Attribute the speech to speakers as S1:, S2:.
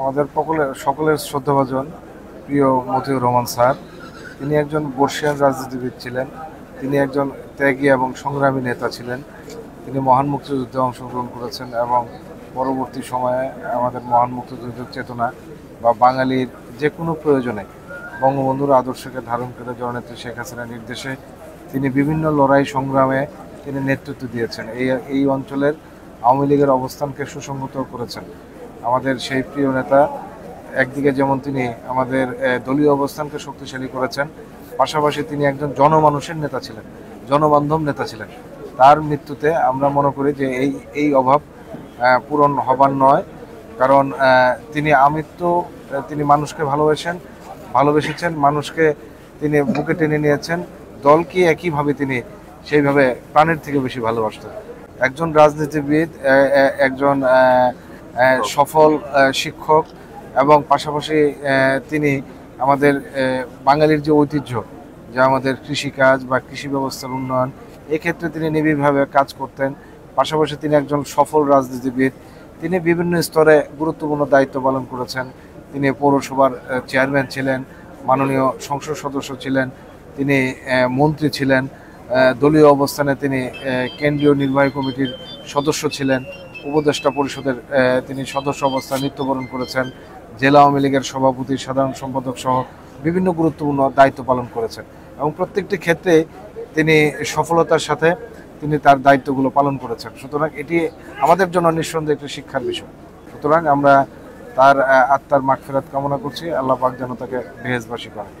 S1: আমাদের সকলের সকলের শ্রদ্ধাভাজন প্রিয় মতিউর রহমান স্যার। তিনি একজন বর্ষিয়ান রাজনীতিবিদ ছিলেন। তিনি একজন ত্যাগী এবং সংগ্রামী নেতা ছিলেন। তিনি মহান মুক্তিযুদ্ধে অংশগ্রহণ করেছেন এবং পরবর্তী সময়ে আমাদের মহান মুক্তিযুদ্ধের চেতনা বা বাঙালির যে কোনো প্রয়োজনে বঙ্গবন্ধুর আদর্শকে ধারণ করে জননেত্রী শেখ হাসিনার নির্দেশে তিনি বিভিন্ন লড়াই সংগ্রামে তিনি নেতৃত্ব দিয়েছেন। এই এই অঞ্চলের আওয়ামী লীগের অবস্থানকে সুসংহত করেছেন। আমাদের সেই প্রিয় নেতা একদিকে যেমন তিনি আমাদের দলীয় অবস্থানকে শক্তিশালী করেছেন, পাশাপাশি তিনি একজন জনমানুষের নেতা ছিলেন, জনবান্ধব নেতা ছিলেন। তার মৃত্যুতে আমরা মনে করি যে এই এই অভাব পূরণ হবার নয়। কারণ তিনি আমৃত্যু তিনি মানুষকে ভালোবেসেন, ভালোবেসেছেন, মানুষকে তিনি বুকে টেনে নিয়েছেন। দলকে একইভাবে তিনি সেইভাবে প্রাণের থেকে বেশি ভালোবাসতেন। একজন রাজনীতিবিদ একজন সফল শিক্ষক এবং পাশাপাশি তিনি আমাদের বাঙালির যে ঐতিহ্য যে আমাদের কৃষিকাজ বা কৃষি ব্যবস্থার উন্নয়ন, এক্ষেত্রে তিনি নিবিড়ভাবে কাজ করতেন। পাশাপাশি তিনি একজন সফল রাজনীতিবিদ। তিনি বিভিন্ন স্তরে গুরুত্বপূর্ণ দায়িত্ব পালন করেছেন। তিনি পৌরসভার চেয়ারম্যান ছিলেন, মাননীয় সংসদ সদস্য ছিলেন, তিনি মন্ত্রী ছিলেন। দলীয় অবস্থানে তিনি কেন্দ্রীয় নির্বাহী কমিটির সদস্য ছিলেন। উপদেষ্টা পরিষদের তিনি সদস্য অবস্থায় মৃত্যুবরণ করেছেন। জেলা আওয়ামী লীগের সভাপতি, সাধারণ সম্পাদক সহ বিভিন্ন গুরুত্বপূর্ণ দায়িত্ব পালন করেছেন এবং প্রত্যেকটি ক্ষেত্রে তিনি সফলতার সাথে তিনি তার দায়িত্বগুলো পালন করেছেন। সুতরাং এটি আমাদের জন্য নিঃসন্দেহে একটি শিক্ষার বিষয়। সুতরাং আমরা তার আত্মার মাগফিরাত কামনা করছি। আল্লাহ পাক যেন তাকে বেহেজবাসী করেন